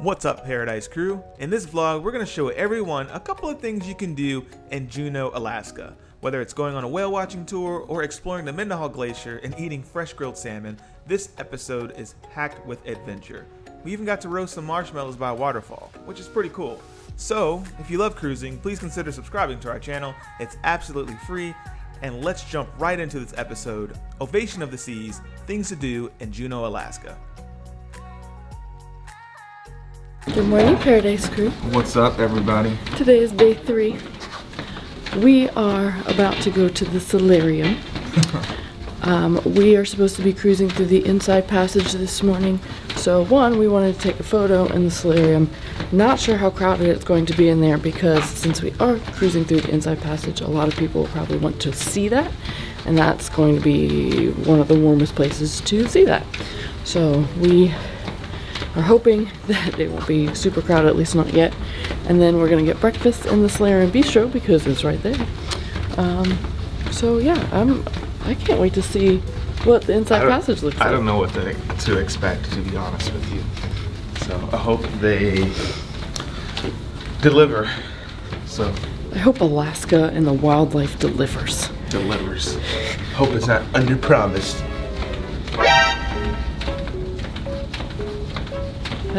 What's up Paradise Crew? In this vlog, we're going to show everyone a couple of things you can do in Juneau, Alaska. Whether it's going on a whale watching tour or exploring the Mendenhall Glacier and eating fresh grilled salmon, this episode is packed with adventure. We even got to roast some marshmallows by a waterfall, which is pretty cool. So, if you love cruising, please consider subscribing to our channel. It's absolutely free. And let's jump right into this episode Ovation of the Seas Things to Do in Juneau, Alaska. Good morning, Paradise Crew. What's up, everybody? Today is day three. We are about to go to the solarium. Um, we are supposed to be cruising through the inside passage this morning. So, one, we wanted to take a photo in the solarium. Not sure how crowded it's going to be in there because since we are cruising through the inside passage, a lot of people probably want to see that. And that's going to be one of the warmest places to see that. So, we are hoping that it won't be super crowded, at least not yet. And then we're gonna get breakfast in the Solarium Bistro because it's right there. Um, so yeah, I'm I can't wait to see what the inside passage looks like. I don't know what to, to expect, to be honest with you. So I hope they deliver. So I hope Alaska and the wildlife delivers. delivers. Hope it's not under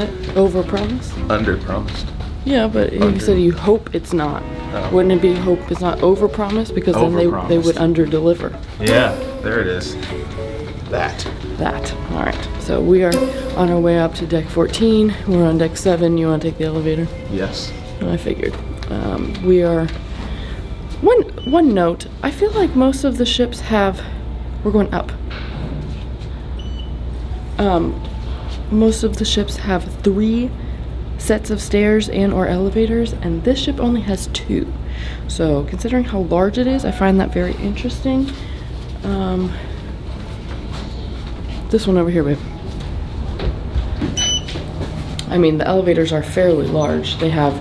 promised. That overpromise? Under promised. Yeah, but you said you hope it's not. Oh. Wouldn't it be hope it's not overpromise because then they they would underdeliver. Yeah, there it is. That. That. All right. So we are on our way up to deck 14. We're on deck 7. You want to take the elevator? Yes. I figured. Um, we are. One one note. I feel like most of the ships have. We're going up. Um, most of the ships have three sets of stairs and or elevators, and this ship only has two. So considering how large it is, I find that very interesting. Um, this one over here, babe. I mean, the elevators are fairly large. They have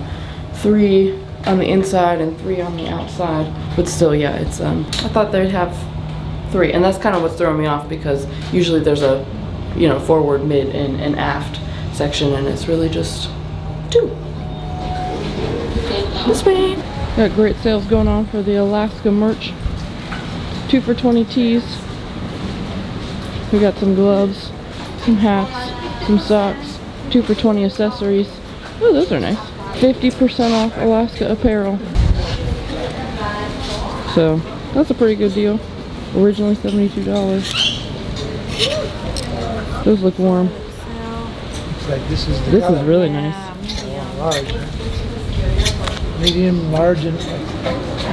three on the inside and three on the outside. But still, yeah, it's, um, I thought they'd have three. And that's kind of what's throwing me off because usually there's a, you know, forward, mid, and, and aft section, and it's really just two. This way. Got great sales going on for the Alaska merch. Two for 20 tees. We got some gloves, some hats, some socks, two for 20 accessories. Oh, those are nice. 50% off Alaska apparel. So, that's a pretty good deal. Originally $72. Those look warm. Looks like this is the This is color. really nice. large. Medium, large, and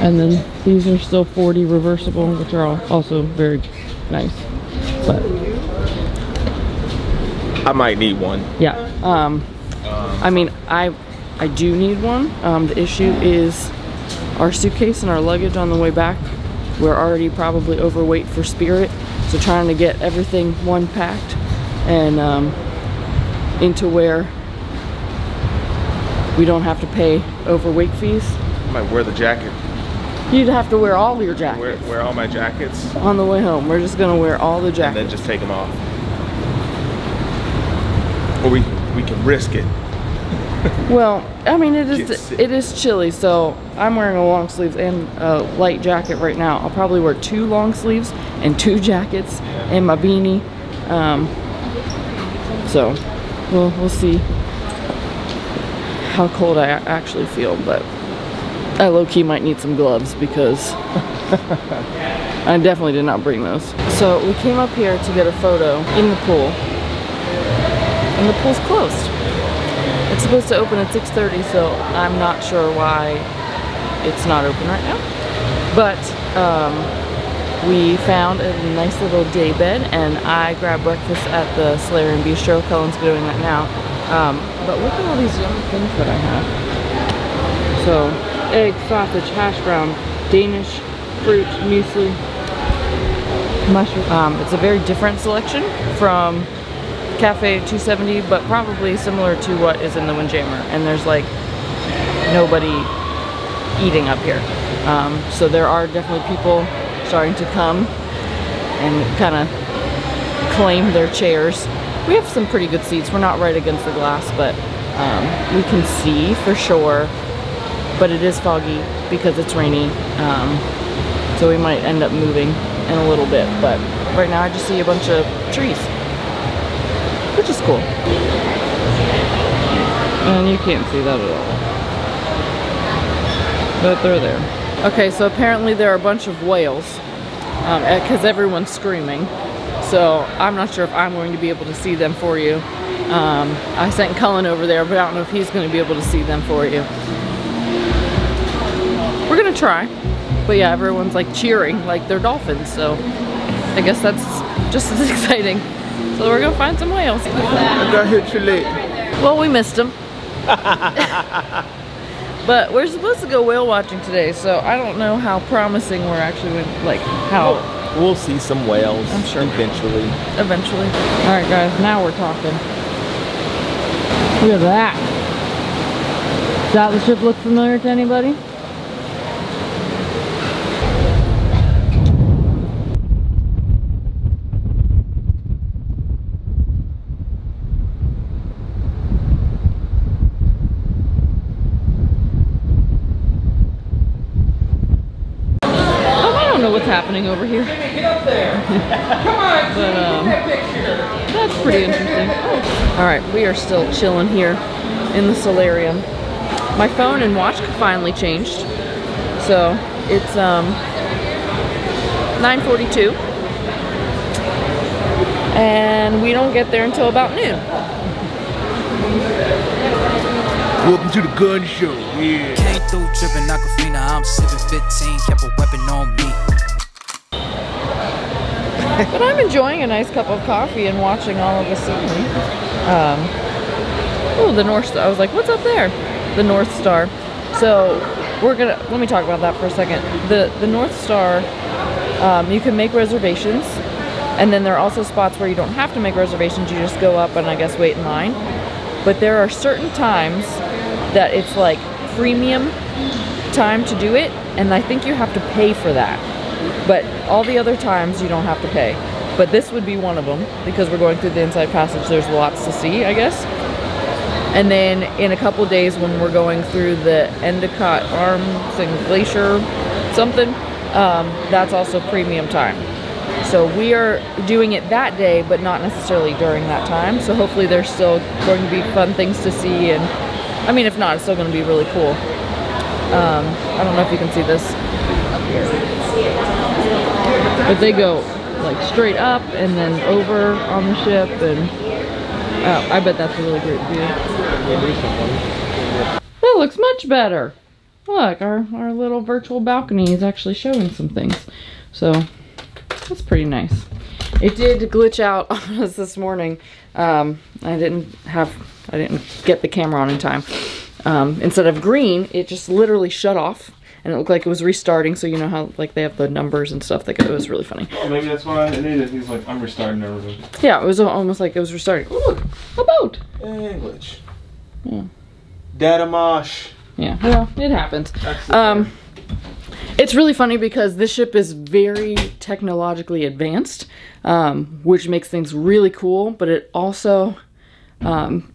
And then these are still 40 reversible, which are al- also very nice. But I might need one. yeah, um, I mean, I I do need one. Um, the issue is our suitcase and our luggage on the way back. We're already probably overweight for Spirit, so trying to get everything one packed and um, into where we don't have to pay overweight fees. I might wear the jacket. You'd have to wear all your jackets Wear, wear all my jackets on the way home. We're just gonna wear all the jackets. and then just take them off. Or we we can risk it. Well, I mean, it is it is chilly, so I'm wearing a long sleeves and a light jacket right now. I'll probably wear two long sleeves and two jackets and my beanie. Um, so we'll we'll see how cold I actually feel, but I low key might need some gloves because I definitely did not bring those. So we came up here to get a photo in the pool, and the pool's closed. It's supposed to open at 6.30, so I'm not sure why it's not open right now. But um, we found a nice little day bed, and I grabbed breakfast at the Solarium Bistro. Cullen's doing that now. Um, but look at all these yummy things that I have. So, egg, sausage, hash brown, Danish, fruit, muesli, mushroom. Um, it's a very different selection from Cafe 270, but probably similar to what is in the Windjammer. And there's like nobody eating up here. Um, so there are definitely people starting to come and kind of claim their chairs. We have some pretty good seats. We're not right against the glass, but Um, we can see for sure, but it is foggy because it's rainy. Um, so we might end up moving in a little bit. But right now I just see a bunch of trees, which is cool. And you can't see that at all. But they're there. Okay, so apparently there are a bunch of whales because um, everyone's screaming. So I'm not sure if I'm going to be able to see them for you. Um, I sent Cullen over there, but I don't know if he's going to be able to see them for you. We're going to try. But yeah, everyone's like cheering like they're dolphins. So I guess that's just as exciting. So we're going to find some whales. I got here too late. Well, we missed them. but we're supposed to go whale watching today, so I don't know how promising we're actually going like how We'll see some whales I'm sure. eventually. eventually. All right, guys, now we're talking. Look at that. Does that ship look familiar to anybody? Know what's happening over here. but um, that's pretty interesting. All right, we are still chilling here in the solarium. My phone and watch finally changed, so it's um 9:42, and we don't get there until about noon. Welcome to the gun show. Yeah. Came through tripping Aquafina, I'm sipping 15, kept a weapon on me. But I'm enjoying a nice cup of coffee and watching all of the scenery. Um, oh, the North Star. I was like, what's up there? The North Star. So we're gonna let me talk about that for a second. The the North Star, um, you can make reservations, and then there are also spots where you don't have to make reservations. You just go up and I guess wait in line. But there are certain times that it's like premium time to do it, and I think you have to pay for that. But all the other times you don't have to pay. But this would be one of them because we're going through the inside passage. There's lots to see, I guess. And then in a couple days when we're going through the Endicott Arms and Glacier something, um, that's also premium time. So we are doing it that day, but not necessarily during that time. So hopefully there's still going to be fun things to see. And I mean, if not, it's still going to be really cool. Um, I don't know if you can see this up here. But they go like straight up and then over on the ship and oh, I bet that's a really great view. That looks much better. Look, our, our little virtual balcony is actually showing some things. So that's pretty nice. It did glitch out on us this morning. Um, I didn't have, I didn't get the camera on in time. Um, instead of green, it just literally shut off and it looked like it was restarting. So you know how like they have the numbers and stuff. Like it was really funny. Oh, maybe that's why it is. He's like, I'm restarting everything. Yeah, it was almost like it was restarting. Ooh, look, a boat. English. Yeah. Data mosh. Yeah, well, it happens. Um, it's really funny because this ship is very technologically advanced, um, which makes things really cool, but it also, um,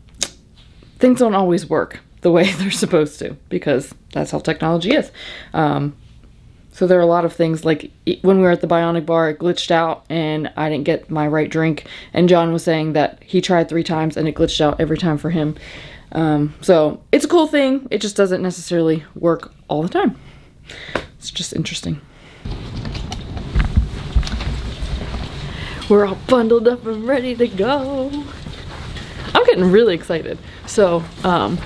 things don't always work the way they're supposed to because that's how technology is. Um, so there are a lot of things like when we were at the Bionic Bar, it glitched out and I didn't get my right drink. And John was saying that he tried three times and it glitched out every time for him. Um, so it's a cool thing. It just doesn't necessarily work all the time. It's just interesting. We're all bundled up and ready to go. I'm getting really excited. So, um,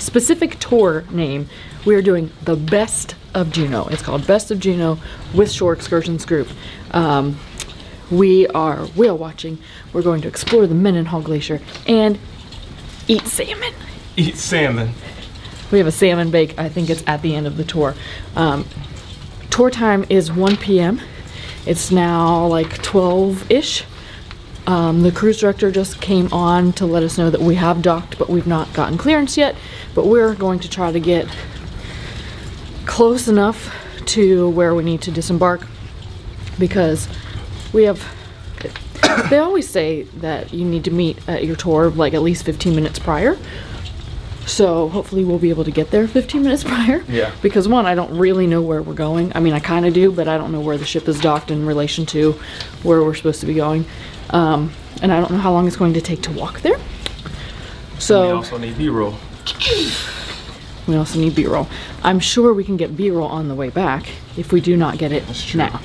specific tour name, we're doing the best of Juneau. It's called Best of Juneau with Shore Excursions Group. Um, we are whale watching. We're going to explore the Mendenhall Glacier and eat salmon. Eat salmon. We have a salmon bake. I think it's at the end of the tour. Um, tour time is 1 p.m. It's now like 12-ish. Um, the cruise director just came on to let us know that we have docked, but we've not gotten clearance yet. But we're going to try to get close enough to where we need to disembark because we have they always say that you need to meet at your tour like at least 15 minutes prior. So hopefully we'll be able to get there 15 minutes prior. Yeah. Because one, I don't really know where we're going. I mean, I kind of do, but I don't know where the ship is docked in relation to where we're supposed to be going. Um, and I don't know how long it's going to take to walk there. So we also need B-roll. we also need B-roll. I'm sure we can get B-roll on the way back if we do not get it now.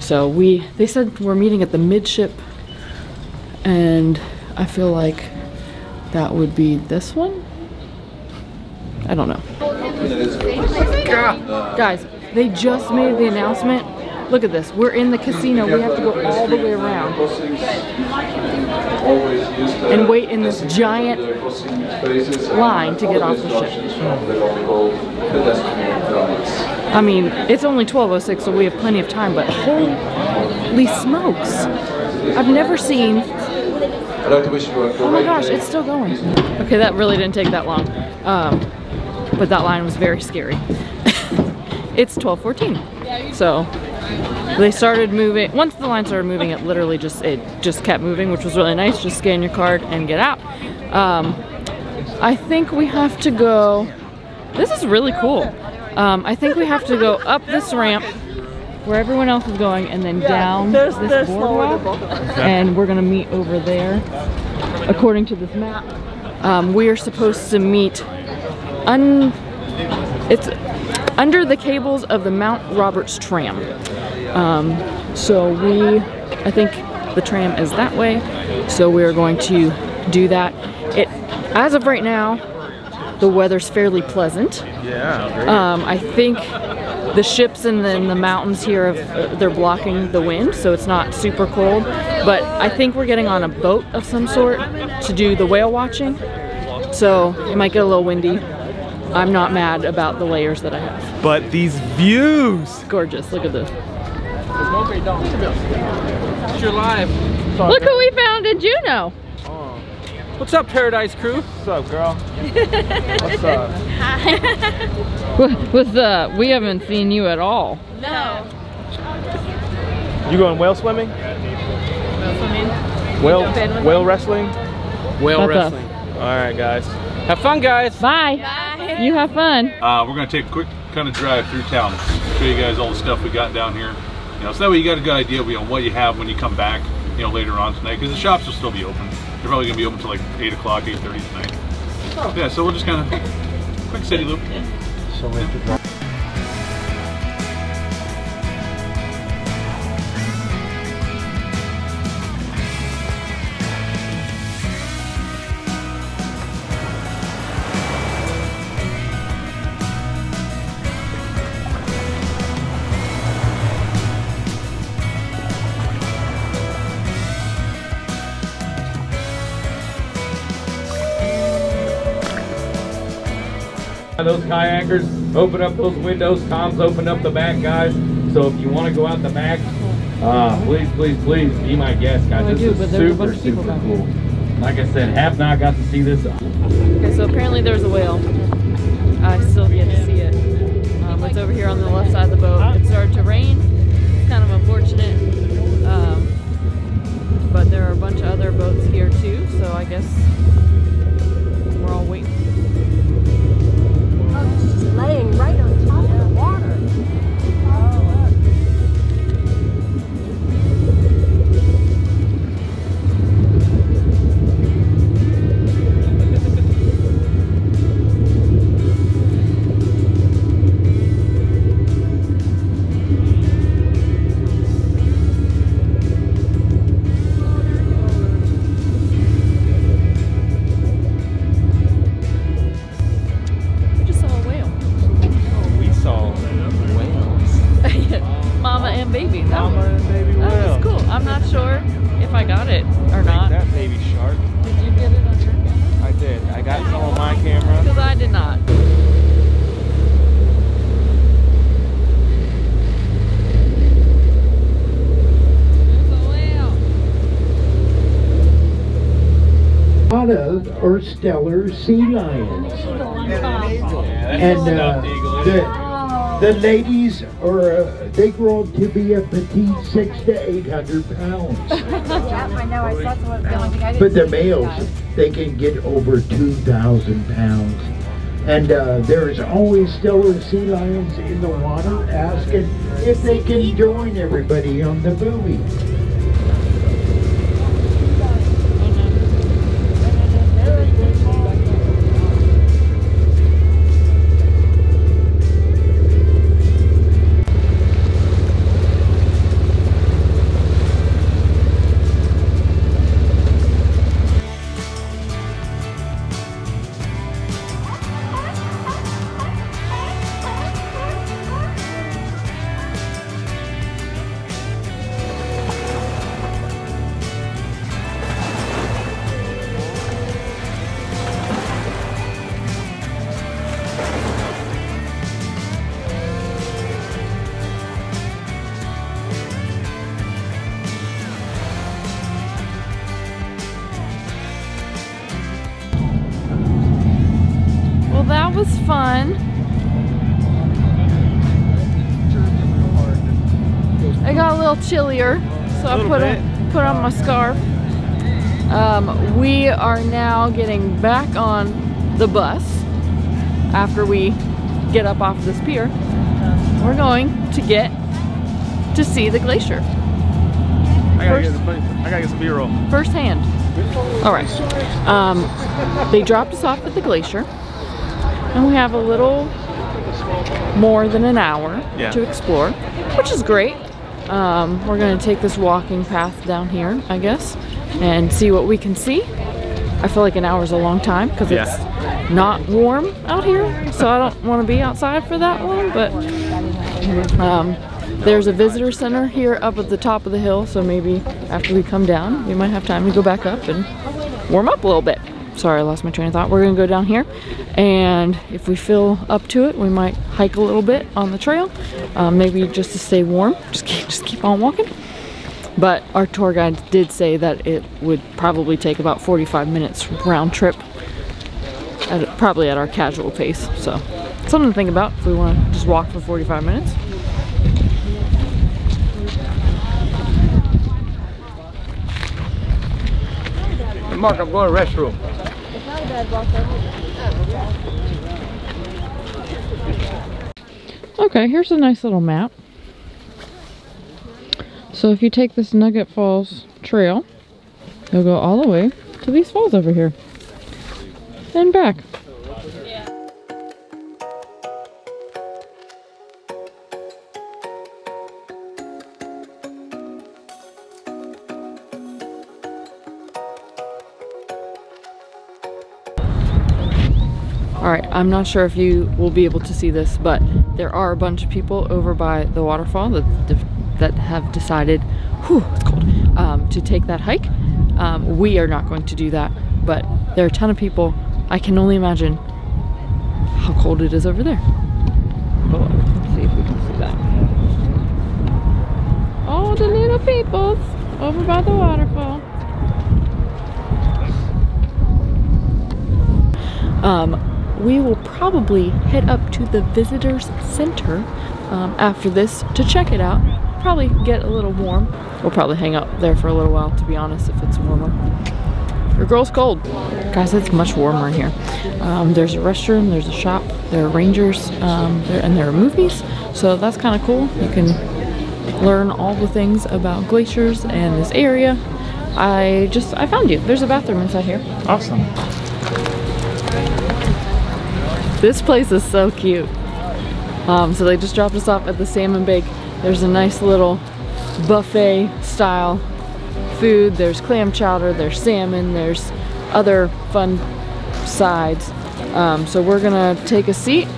So we, they said we're meeting at the midship, and I feel like that would be this one. I don't know. Guys, they just made the announcement. Look at this. We're in the casino. We have to go all the way around and wait in this giant line to get off the ship. I mean, it's only 12.06, so we have plenty of time, but holy smokes. I've never seen. Oh my gosh, it's still going. Okay, that really didn't take that long. Um, but that line was very scary. it's 12.14. So they started moving. Once the line started moving, it literally just, it just kept moving, which was really nice. Just scan your card and get out. Um, I think we have to go. This is really cool. Um, I think we have to go up this ramp where everyone else is going and then down this boardwalk. And we're gonna meet over there. According to this map, um, we are supposed to meet un. It's under the cables of the Mount Roberts tram. Um, so we, I think the tram is that way. So we're going to do that. It, as of right now, the weather's fairly pleasant. Yeah. Um, I think the ships and then the mountains here, have, uh, they're blocking the wind, so it's not super cold. But I think we're getting on a boat of some sort to do the whale watching. So it might get a little windy. I'm not mad about the layers that I have. but these views. Gorgeous. Look at this. You're live. Look who we found in Juneau. What's up, Paradise Crew? What's up, girl? What's up? With uh, we haven't seen you at all. No. You going whale swimming? Whale swimming. Whale, whale wrestling? Whale That's us. wrestling. All right, guys. Have fun, guys. Bye. You have fun. Uh, we're gonna take a quick kind of drive through town, show you guys all the stuff we got down here. You know, so that way you got a good idea of you know, what you have when you come back, you know, later on tonight, because the shops will still be open. They're probably gonna be open till like 8 o'clock, 8.30 tonight. Yeah, so we'll just kind of, quick city loop. Those kayakers, open up those windows. Tom's opened up the back, guys. So if you want to go out the back, uh, please, please, please be my guest, guys. I this do, is but there's a super, bunch of people super back cool. Like I said, have not got to see this. Okay, so apparently there's a whale. I still yet to see it. Um, it's over here on the left side of the boat. It started to rain. It's kind of unfortunate. Um, but there are a bunch of other boats here too, so I guess we're all waiting. Laying right on of are stellar sea lions. And uh, the, The ladies are, uh, they grow up to be a petite six to eight hundred pounds. Yeah, I know, I saw some, the only thing I didn't. But the males, they can get over two thousand pounds. And uh, there's always still sea lions in the water asking if they can join everybody on the buoy. Fun. I got a little chillier, so I put a, put on my scarf. Um, we are now getting back on the bus after we get up off this pier. We're going to get to see the glacier I gotta, get First- some, I gotta get some B-roll. firsthand. All right. Um, they dropped us off at the glacier, and we have a little more than an hour Yeah. to explore, which is great. Um, we're going to take this walking path down here, I guess, and see what we can see. I feel like an hour is a long time because it's not warm out here, so I don't want to be outside for that long. But um, there's a visitor center here up at the top of the hill, so maybe after we come down, we might have time to go back up and warm up a little bit. Sorry, I lost my train of thought. We're gonna go down here, and if we feel up to it, we might hike a little bit on the trail, um, maybe just to stay warm. Just keep, just keep on walking. But our tour guide did say that it would probably take about 45 minutes round trip, at, probably at our casual pace. So, something to think about if we want to just walk for 45 minutes. Mark, I'm going to the restroom. Okay, here's a nice little map. So if you take this Nugget Falls trail, you'll go all the way to these falls over here. And back. I'm not sure if you will be able to see this, but there are a bunch of people over by the waterfall that, that have decided, whew, it's cold, um, to take that hike. Um, we are not going to do that, but there are a ton of people. I can only imagine how cold it is over there. Oh, let's see if we can see that. Oh, the little peoples over by the waterfall. Um, we will probably head up to the visitors center um, after this to check it out. Probably get a little warm. We'll probably hang out there for a little while, to be honest, if it's warmer. Your girl's cold. Guys, it's much warmer in here. Um, there's a restroom, there's a shop, there are rangers, um, there, and there are movies. So that's kind of cool. You can learn all the things about glaciers and this area. I just, I found you. There's a bathroom inside here. Awesome. This place is so cute. Um, so they just dropped us off at the Salmon Bake. There's a nice little buffet style food. There's clam chowder, there's salmon, there's other fun sides. Um, so we're gonna take a seat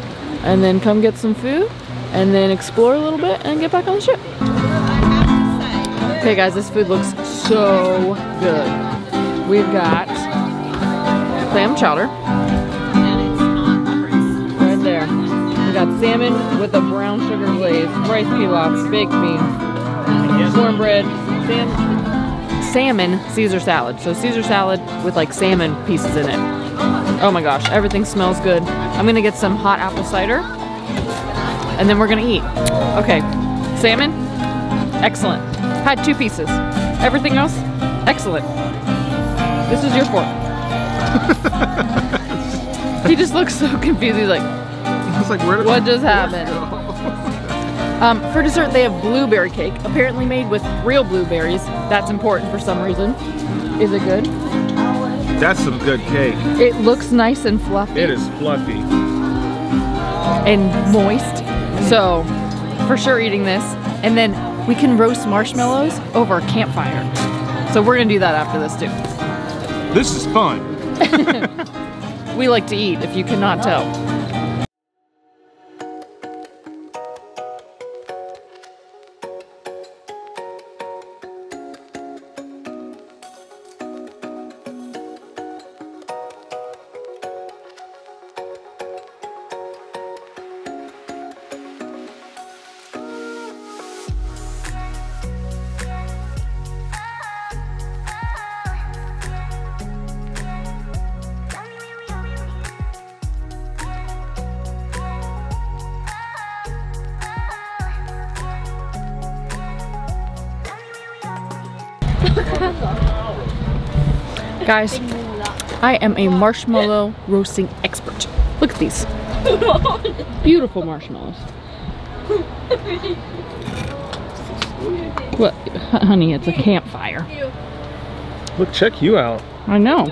and then come get some food and then explore a little bit and get back on the ship. Okay guys, this food looks so good. We've got clam chowder salmon with a brown sugar glaze, rice pilaf, baked beans, cornbread, sam- salmon Caesar salad. So Caesar salad with like salmon pieces in it. Oh my gosh, everything smells good. I'm gonna get some hot apple cider and then we're gonna eat. Okay, salmon, excellent. Had two pieces. Everything else, excellent. This is your fork. he just looks so confused. He's like, It's like where did what just happened? Um, for dessert, they have blueberry cake, apparently made with real blueberries. That's important for some reason. Is it good? That's some good cake. It looks nice and fluffy It is fluffy. and moist. So, for sure eating this. And then we can roast marshmallows over a campfire. So we're gonna do that after this too. This is fun. We like to eat, if you cannot tell. Guys, I am a marshmallow roasting expert. Look at these. Beautiful marshmallows. What, honey, it's a campfire. Look, check you out. I know.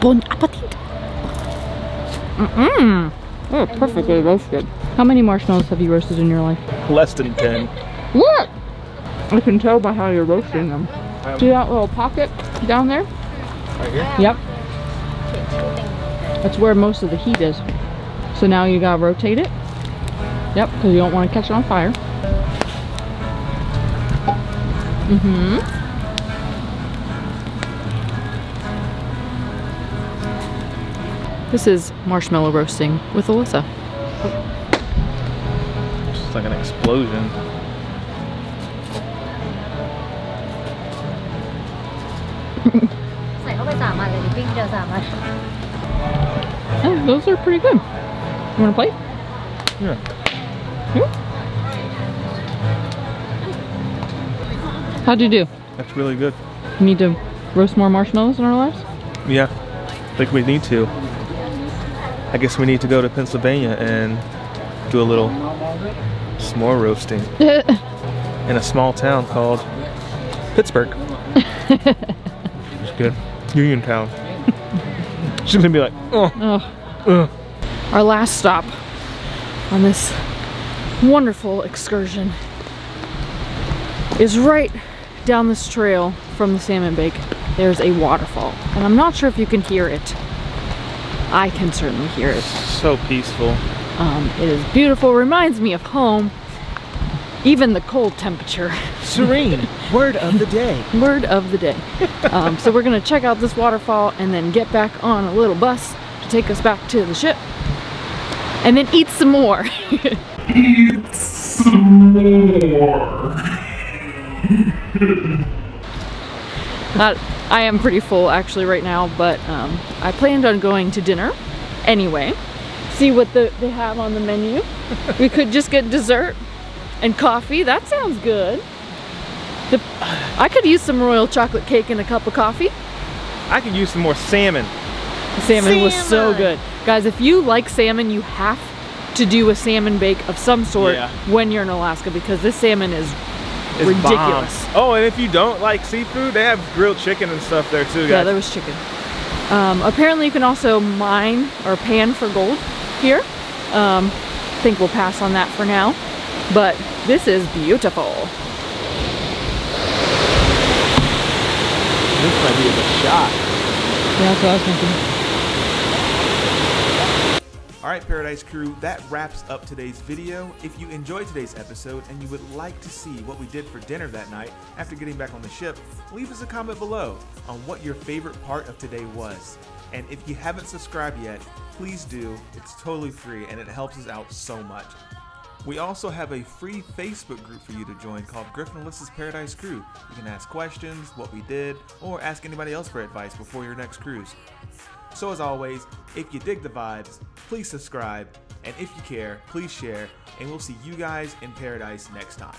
Bon appetit. Mm-mm. Oh, perfectly roasted. How many marshmallows have you roasted in your life? Less than 10. What? I can tell by how you're roasting them. See that little pocket down there? Right here? Yep. That's where most of the heat is. So now you gotta rotate it. Yep, because you don't want to catch it on fire. Mm-hmm. This is marshmallow roasting with Alyssa. It's like an explosion. Oh, those are pretty good. You want to play? Yeah. How'd you do? That's really good. We need to roast more marshmallows in our lives? Yeah. I think we need to. I guess we need to go to Pennsylvania and do a little s'more roasting in a small town called Pittsburgh. it's good. Uniontown. She's gonna be like, oh, Oh. Our last stop on this wonderful excursion is right down this trail from the salmon bake. There's a waterfall, and I'm not sure if you can hear it. I can certainly hear it. so peaceful. Um, it is beautiful, reminds me of home. Even the cold temperature. Serene. Word of the day. Word of the day. Um, so we're gonna check out this waterfall and then get back on a little bus to take us back to the ship. And then eat some more. eat some more. Not, I am pretty full actually right now, but um, I planned on going to dinner anyway. See what the, they have on the menu. we could just get dessert and coffee. That sounds good. The, I could use some royal chocolate cake and a cup of coffee. I could use some more salmon. The salmon, was so good. Guys, if you like salmon, you have to do a salmon bake of some sort Yeah. when you're in Alaska because this salmon is It's ridiculous. bomb. Oh, and if you don't like seafood, they have grilled chicken and stuff there too, guys. Yeah, there was chicken. Um, apparently, you can also mine or pan for gold here. Um, I think we'll pass on that for now. But this is beautiful. this might be a shot. Yeah, that's what I was thinking. All right, Paradise Crew, that wraps up today's video. If you enjoyed today's episode and you would like to see what we did for dinner that night after getting back on the ship, leave us a comment below on what your favorite part of today was. And if you haven't subscribed yet, please do. It's totally free and it helps us out so much. We also have a free Facebook group for you to join called Griff and Alyssa's Paradise Crew. You can ask questions, what we did, or ask anybody else for advice before your next cruise. So, as always, if you dig the vibes, please subscribe, and if you care, please share, and we'll see you guys in paradise next time.